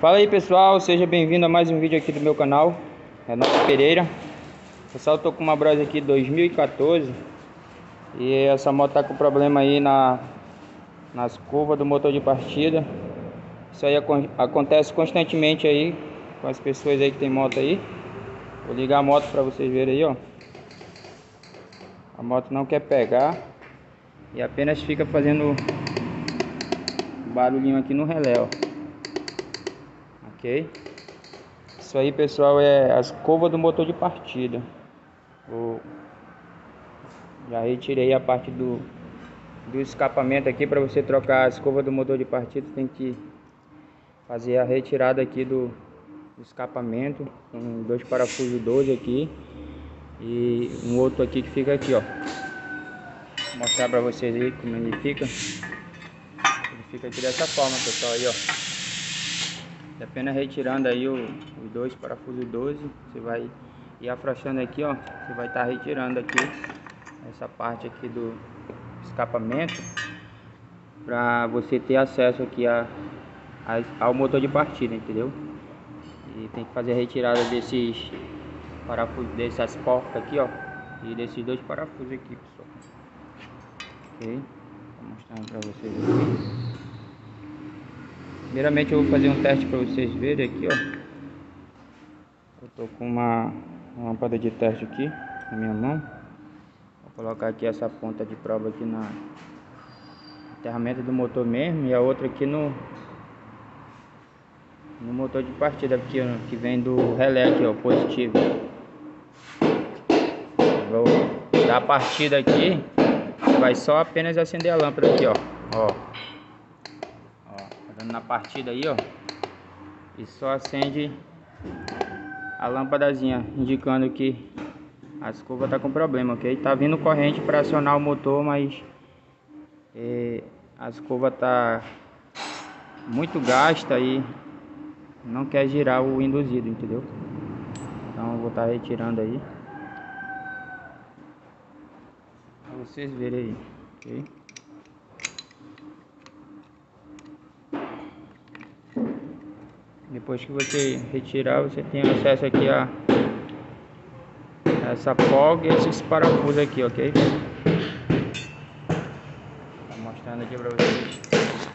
Fala aí pessoal, seja bem-vindo a mais um vídeo aqui do meu canal Renato Pereira. Pessoal, eu tô com uma Bros aqui 2014 E essa moto tá com problema aí na, nas curvas do motor de partida. Isso aí acontece constantemente aí com as pessoas aí que tem moto aí. Vou ligar a moto para vocês verem aí, ó. A moto não quer pegar E apenas fica fazendo barulhinho aqui no relé, ó ok? Isso aí, pessoal, é as escova do motor de partida. Vou... Já retirei a parte do, do escapamento aqui para você trocar a escova do motor de partida. Tem que fazer a retirada aqui do, do escapamento com dois parafusos 12 aqui e um outro aqui que fica aqui, ó. Vou mostrar para vocês aí como ele fica. Ele fica aqui dessa forma, pessoal, aí, ó. E apenas retirando aí o, os dois parafusos 12, você vai ir afrouxando aqui, ó. Você vai estar tá retirando aqui essa parte aqui do escapamento para você ter acesso aqui a, a, ao motor de partida, entendeu? E tem que fazer a retirada desses parafusos, dessas porcas aqui, ó. E desses dois parafusos aqui, pessoal. Ok? Vou mostrando para vocês aqui. Primeiramente eu vou fazer um teste para vocês verem aqui, ó. Eu tô com uma, lâmpada de teste aqui na minha mão. Vou colocar aqui essa ponta de prova aqui na ferramenta do motor mesmo e a outra aqui no no motor de partida aqui, ó, que vem do relé aqui, ó, positivo. Vou dar a partida aqui, vai só apenas acender a lâmpada aqui, ó. ó na partida aí, ó. E só acende a lâmpadazinha indicando que a escova tá com problema, ok? Tá vindo corrente para acionar o motor, mas é, a escova tá muito gasta e não quer girar o induzido, entendeu? Então vou estar tá retirando aí. Pra vocês verem aí, ok? Depois que você retirar, você tem acesso aqui a essa POG e esses parafusos aqui, ok? Mostrando aqui para vocês.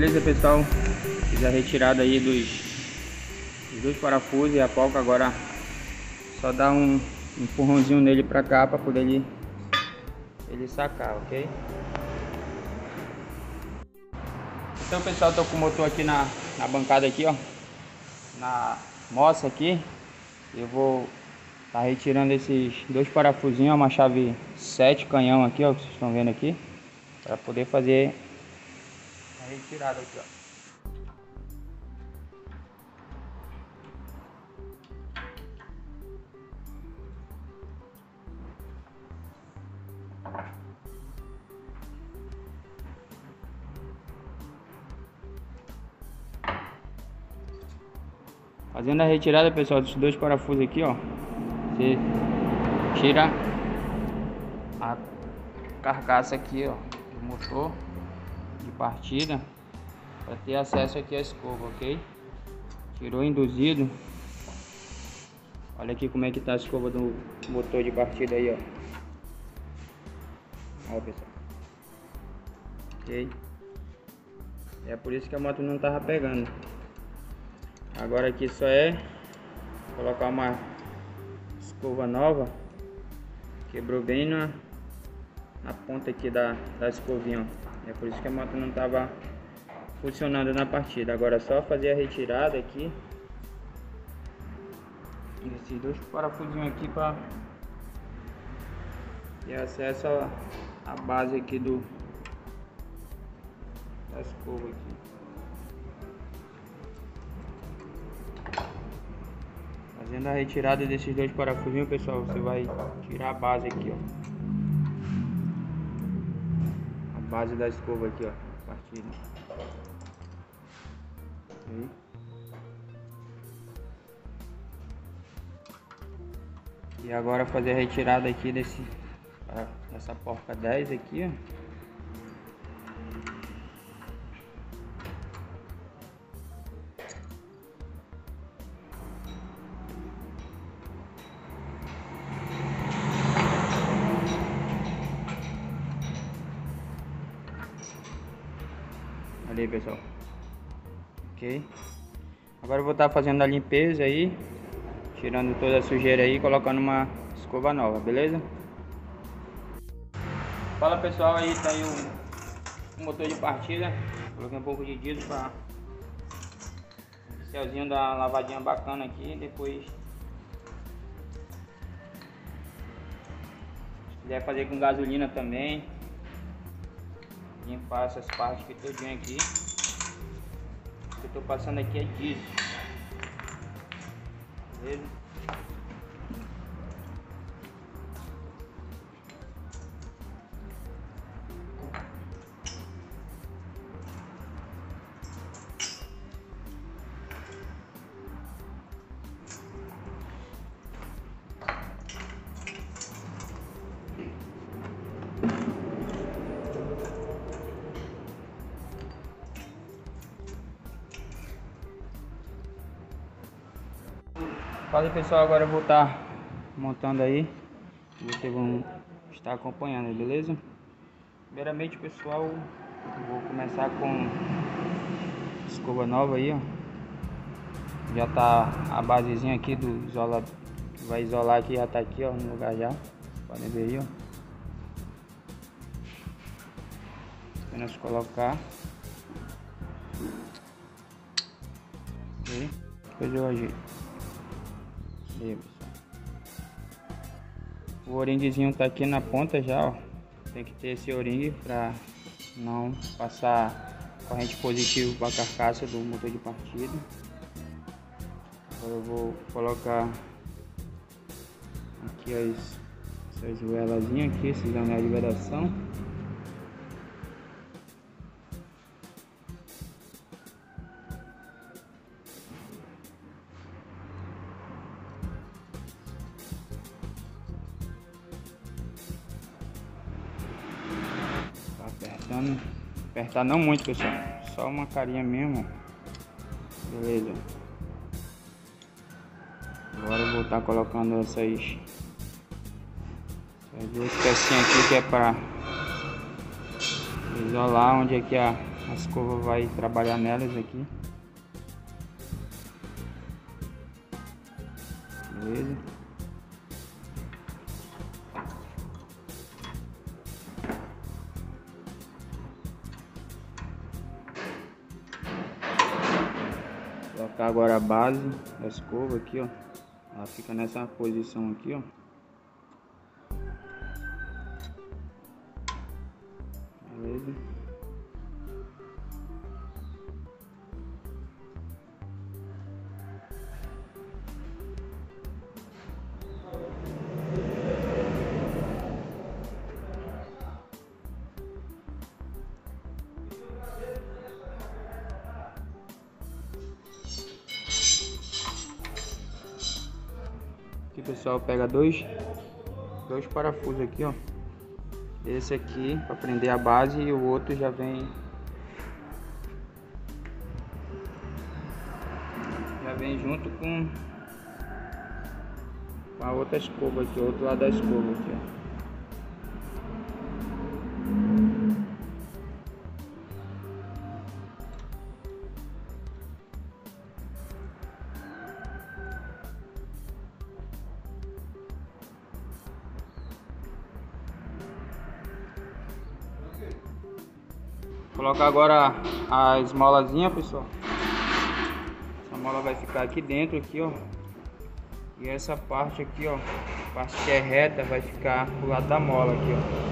Beleza pessoal? Fiz a retirada aí dos, dos dois parafusos e a polca agora só dá um empurrãozinho nele pra cá pra poder ele, ele sacar, ok? Então pessoal, tô com o motor aqui na, na bancada aqui, ó Na moça aqui Eu vou tá retirando esses dois parafusinhos, uma chave 7 canhão aqui, ó, que vocês estão vendo aqui para poder fazer retirada aqui, ó. Fazendo a retirada, pessoal, dos dois parafusos aqui, ó. Você tira a carcaça aqui, ó, do motor partida para ter acesso aqui à escova, ok? Tirou induzido. Olha aqui como é que tá a escova do motor de partida aí, ó. Ó, pessoal. Ok? É por isso que a moto não tava pegando. Agora aqui só é colocar uma escova nova. Quebrou bem na, na ponta aqui da, da escovinha, ó. É por isso que a moto não estava funcionando na partida. Agora é só fazer a retirada aqui. Esses dois parafusinhos aqui para ter acesso à base aqui do da escova aqui. Fazendo a retirada desses dois parafusinhos, pessoal, você vai tirar a base aqui, ó. Base da escova aqui, ó, partida. Aí. E agora fazer a retirada aqui desse essa porca 10 aqui, ó. Pessoal. Ok? Agora eu vou estar tá fazendo a limpeza aí Tirando toda a sujeira aí Colocando uma escova nova, beleza? Fala pessoal, aí tá aí o, motor de partida. Coloquei um pouco de diesel para Celzinho dar uma lavadinha bacana aqui Depois Se quiser fazer com gasolina também limpar essas partes que todinho aqui. O que eu tô passando aqui é diesel. Beleza? Fala aí pessoal, agora eu vou estar tá montando aí. Vocês vão estar acompanhando, beleza? Primeiramente pessoal, vou começar com escova nova aí, ó. Já tá a basezinha aqui do isolador que vai isolar aqui, já tá aqui ó, no lugar já. Podem ver aí ó. Apenas colocar. E depois eu ajeito Aí, o oringuezinho tá aqui na ponta já, ó. Tem que ter esse oringue para não passar corrente positiva para a carcaça do motor de partida. Agora eu vou colocar aqui as, essas velazinhas aqui, esses anéis de vedação. Apertando. Apertar não muito, pessoal. Só uma carinha mesmo. Beleza. Agora eu vou estar tá colocando essas, essas duas pecinhas aqui que é para isolar onde é que a, a escova vai trabalhar nelas aqui. Beleza. Agora a base da escova aqui, ó. Ela fica nessa posição aqui, ó. Pessoal, pega dois, dois parafusos aqui, ó. Esse aqui para prender a base e o outro já vem já vem junto com, com a outra escova aqui, outro lado da escova aqui, ó. Colocar agora a esmolazinha, pessoal. Essa mola vai ficar aqui dentro, aqui, ó. E essa parte aqui, ó, a parte que é reta, vai ficar do lado da mola aqui, ó.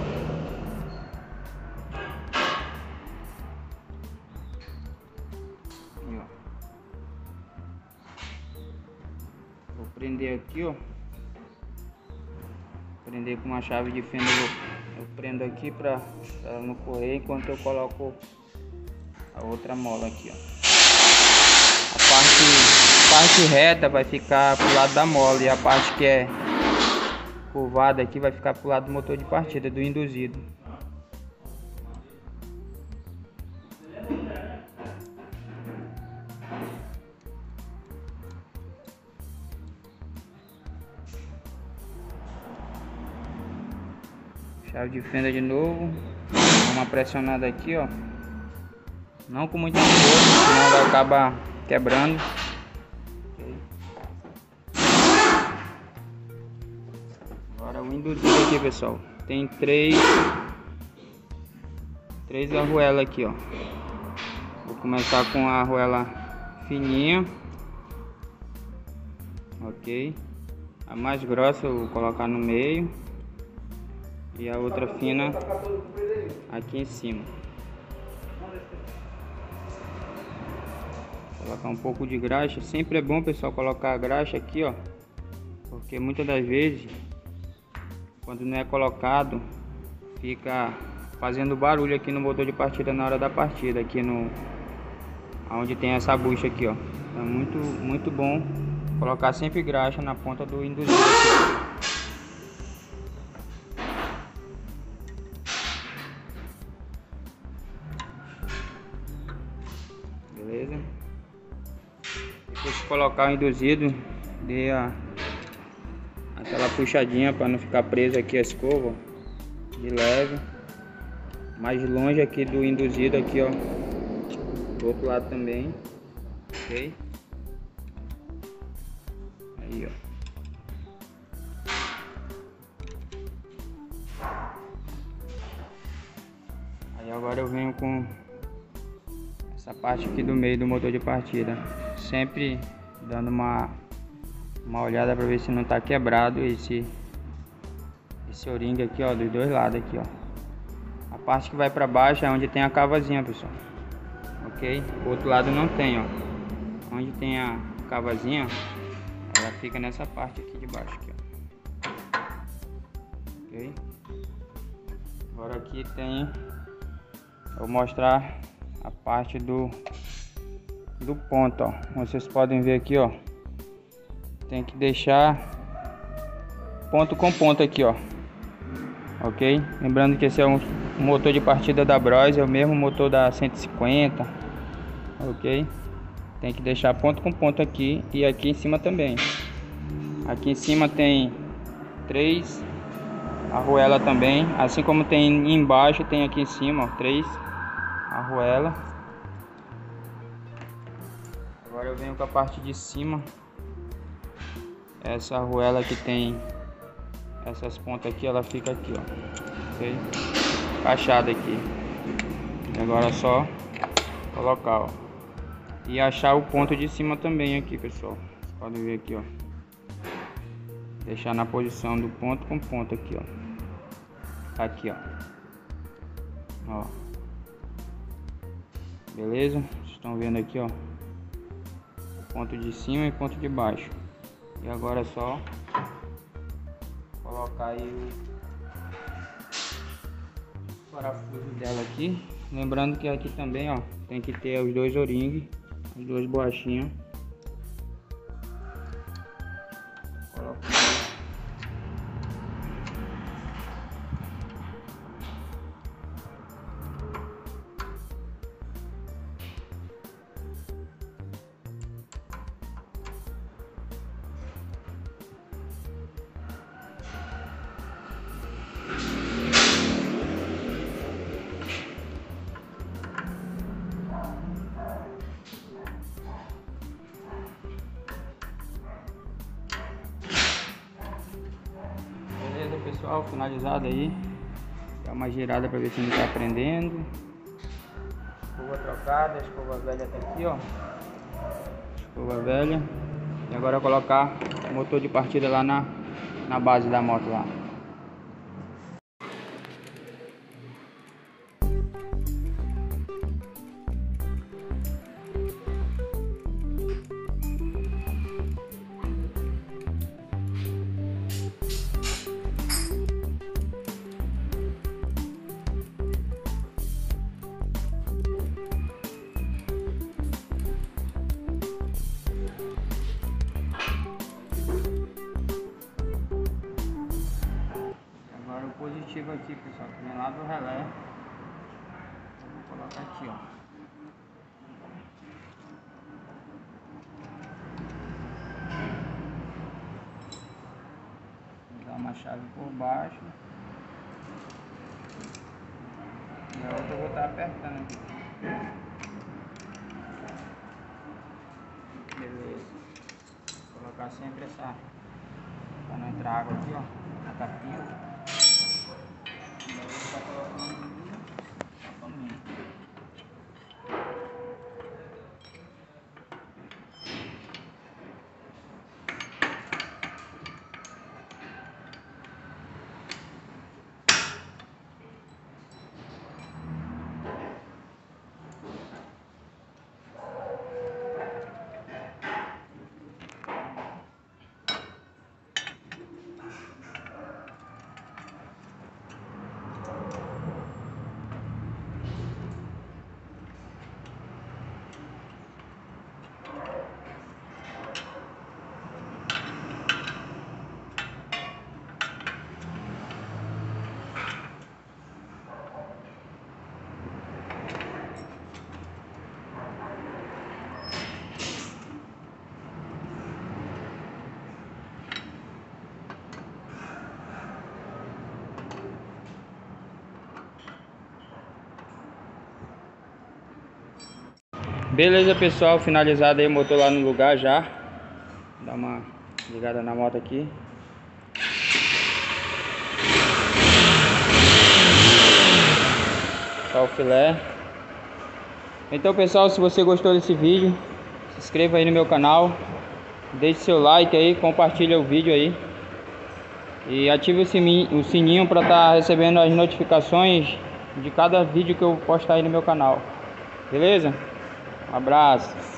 Prender aqui, ó. Prender com uma chave de fenda Eu prendo aqui para ela não correr enquanto eu coloco a outra mola aqui, ó. A parte, parte reta vai ficar pro lado da mola e a parte que é curvada aqui vai ficar pro lado do motor de partida, do induzido. Chave de fenda de novo. Uma pressionada aqui, ó. Não com muita força, senão vai acabar quebrando. Agora o induzido aqui, pessoal. Tem três três arruelas aqui, ó. Vou começar com a arruela fininha. Ok. A mais grossa eu vou colocar no meio e a outra fina aqui em cima. Colocar um pouco de graxa, sempre é bom pessoal colocar a graxa aqui ó, porque muitas das vezes quando não é colocado fica fazendo barulho aqui no motor de partida na hora da partida, aqui no onde tem essa bucha aqui ó. É muito muito bom colocar sempre graxa na ponta do induzir aqui. Colocar o induzido, dê a, aquela puxadinha para não ficar preso aqui a escova, de leve. Mais longe aqui do induzido aqui, ó, do outro lado também, ok? Aí, ó. Aí agora eu venho com essa parte aqui do meio do motor de partida. Sempre dando uma, uma olhada para ver se não está quebrado esse, esse o-ring aqui, ó, dos dois lados aqui, ó. A parte que vai para baixo é onde tem a cavazinha, pessoal. Ok? O outro lado não tem, ó. Onde tem a cavazinha, ela fica nessa parte aqui de baixo, aqui, ó. Ok? Agora aqui tem... vou mostrar a parte do do ponto, ó. Vocês podem ver aqui, ó. Tem que deixar ponto com ponto aqui, ó. Ok? Lembrando que esse é um motor de partida da Bros, é o mesmo motor da 150. Ok? Tem que deixar ponto com ponto aqui e aqui em cima também. Aqui em cima tem três arruela também, assim como tem embaixo, tem aqui em cima, ó, três arruela. Venho com a parte de cima. Essa arruela que tem essas pontas aqui, ela fica aqui, ó. Ok? Encaixada aqui. E agora é só colocar, ó. E achar o ponto de cima também aqui, pessoal. Vocês podem ver aqui, ó. Deixar na posição do ponto com ponto aqui, ó. Aqui, ó. Ó. Beleza? Vocês estão vendo aqui, ó. Ponto de cima e ponto de baixo. E agora é só colocar aí o parafuso dela aqui. Lembrando que aqui também, ó, tem que ter os dois o-ring, as duas borrachinhas. Pessoal, finalizado aí. Dá uma girada para ver se não está prendendo. Escova trocada, escova velha tá aqui, ó. Escova velha. E agora colocar o motor de partida lá na, na base da moto lá. Adesivo aqui, pessoal, que vem lá do relé. Vou colocar aqui, ó. Vou dar uma chave por baixo. E a outra eu vou estar apertando aqui. Beleza. Vou colocar sempre essa. Pra não entrar água aqui, ó. Na capinha. Beleza pessoal, finalizado aí o motor lá no lugar já. Dá uma ligada na moto aqui. Só o filé. Então pessoal, se você gostou desse vídeo Se inscreva aí no meu canal. Deixe seu like aí, compartilha o vídeo aí. E ative o sininho, para estar tá recebendo as notificações de cada vídeo que eu postar aí no meu canal. Beleza? Um abraço.